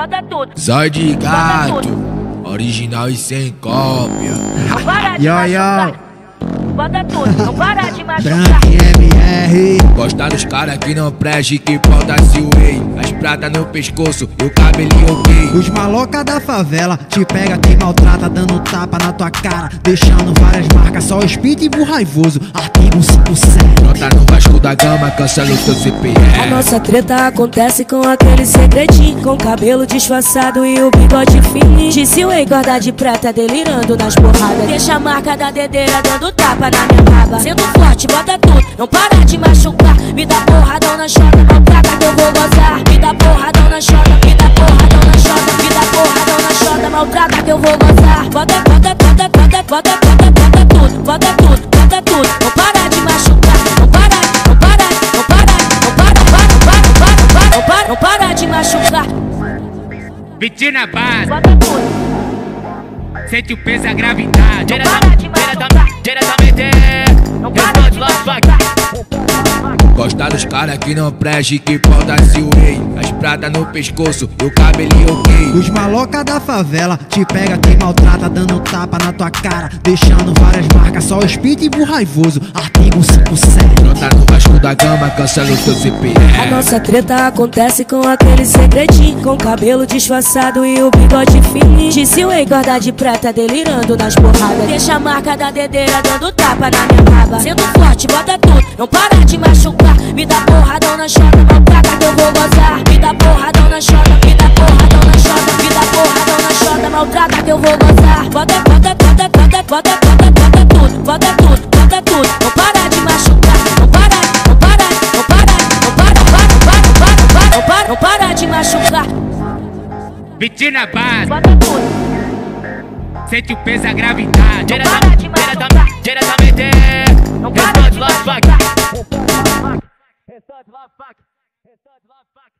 bota tudo. Zóio de gato, original e sem cópia. Não para de Yo, machucar. yo. Bota tudo, não para de machucar. Branque MR. Gosta dos cara que não preste, que pauta se whey. As pratas no pescoço e o cabelinho ok. Os maloca da favela te pega, te maltrata, dando tapa na tua cara, deixando várias marcas. Só o espírito raivoso, artigo 57. Nota no Vasco da Gama, cancela o teu A CPF. nossa treta acontece com aquele segredinho Com cabelo disfarçado e o bigode fininho Disse o guarda de preta delirando nas porradas Deixa a marca da dedeira dando tapa na minha raba Sendo forte, bota tudo, não para de machucar Me dá porradão na chota, maltrata que eu vou gozar. Bota, bota, bota, bota, bota, bota, bota tudo Bota tudo, bota tudo, não para de machucar Não para, não para, não para, não para, para, para, para, para, não para, não para de machucar. Beat na base, Bota tudo, sente o peso, a gravidade. Diretamente, não para de machucar. Gosta dos cara que não preste, que pauta se whey. As pratas no pescoço e o cabelinho ok. Os maloca da favela te pega, te maltrata, dando tapa na tua cara, deixando várias marcas. Só o espírito raivoso, artigo 57. Nota no Vasco da Gama, cancela o teu A CPF. nossa treta acontece com aquele segredinho Com cabelo disfarçado e o bigode fininho Disse o guarda de preta delirando nas porradas Deixa a marca da dedeira dando tapa na minha raba Sendo forte, bota tudo, não para de machucar porradão na chota, maltrata que eu vou gozar. Me dá porradão na chota, me dá porradão na chota Me dá porradão na chota, maltrata que eu vou gozar. Bota, bota, bota, bota, bota, bota, bota tudo Bota tudo, bota tudo, não para de machucar Não para, não para, não para, não para, para, para, para, para, não para, não para de machucar. Beat na base, Bota tudo, sente o peso, a gravidade. Para de machucar. Diretamente, não para de Responde, machucar. love, Hesat Rafak. Hesat back.